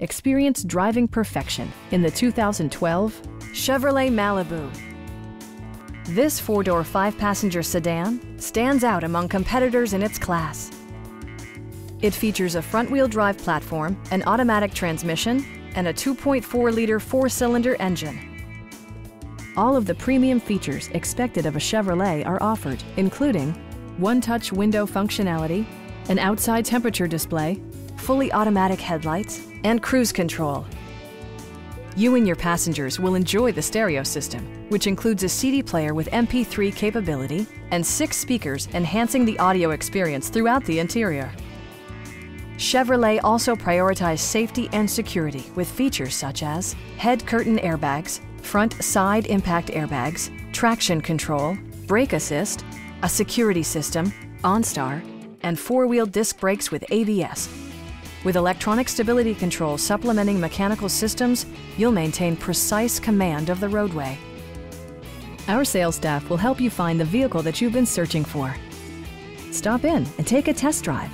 experience driving perfection in the 2012 Chevrolet Malibu. This four-door, five-passenger sedan stands out among competitors in its class. It features a front-wheel drive platform, an automatic transmission, and a 2.4-liter four-cylinder engine. All of the premium features expected of a Chevrolet are offered, including one-touch window functionality, an outside temperature display, fully automatic headlights, and cruise control. You and your passengers will enjoy the stereo system, which includes a CD player with MP3 capability and six speakers enhancing the audio experience throughout the interior. Chevrolet also prioritized safety and security with features such as head curtain airbags, front side impact airbags, traction control, brake assist, a security system, OnStar, and four-wheel disc brakes with ABS. With electronic stability control supplementing mechanical systems, you'll maintain precise command of the roadway. Our sales staff will help you find the vehicle that you've been searching for. Stop in and take a test drive.